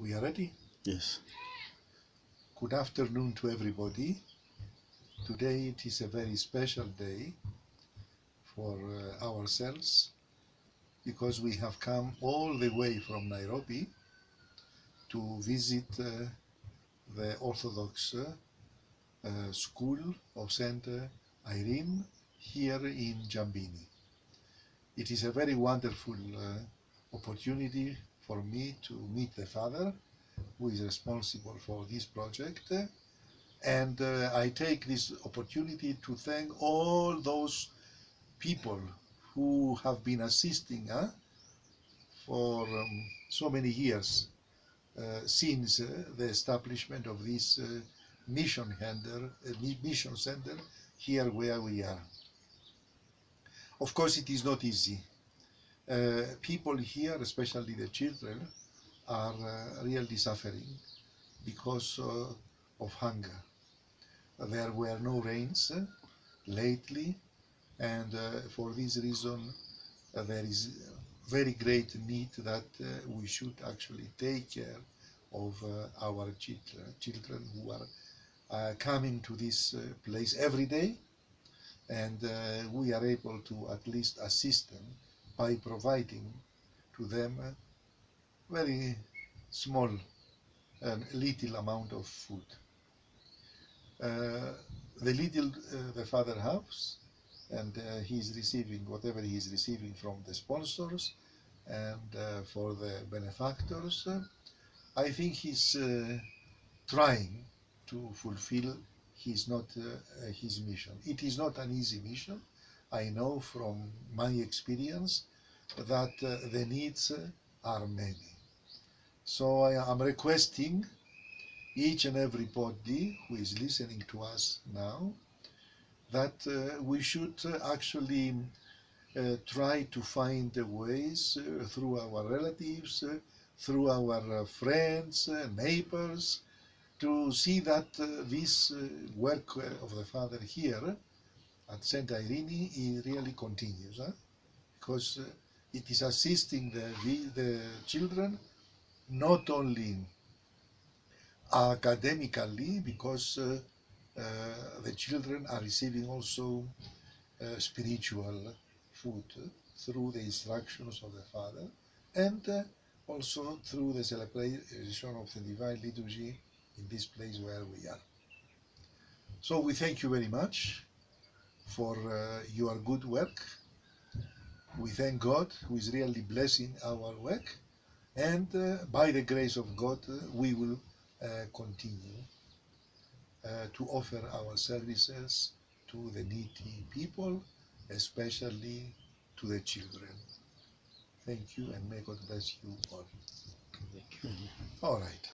We are ready. Yes. Good afternoon to everybody. Today it is a very special day for uh, ourselves because we have come all the way from Nairobi to visit uh, the Orthodox uh, uh, school of Saint Irene here in Jambini. It is a very wonderful uh, opportunity for me to meet the father who is responsible for this project and uh, I take this opportunity to thank all those people who have been assisting uh, for um, so many years uh, since uh, the establishment of this uh, mission uh, mission center here where we are. Of course, it is not easy. Uh, people here, especially the children, are uh, really suffering because uh, of hunger. There were no rains lately, and for this reason, there is very great need that uh, we should actually take care of uh, our children, children who are uh, coming to this place every day, and we are able to at least assist them by providing to them a very small and little amount of food. Uh, the little uh, the father has, and uh, he is receiving whatever he is receiving from the sponsors and uh, for the benefactors. I think he's uh, trying to fulfill his not uh, his mission. It is not an easy mission. I know from my experience that uh, the needs are many. So I am requesting each and everybody who is listening to us now that uh, we should uh, actually uh, try to find ways uh, through our relatives, uh, through our friends, neighbors, to see that this work of the Father here at Saint Irene it really continues, huh? because uh, it is assisting the, the children not only academically, because uh, uh, the children are receiving also uh, spiritual food through the instructions of the Father and uh, also through the celebration of the Divine Liturgy in this place where we are. So we thank you very much for uh, your good work. We thank God who is really blessing our work and uh, by the grace of God uh, we will uh, continue uh, to offer our services to the needy people, especially to the children. Thank you and may God bless you all. All right.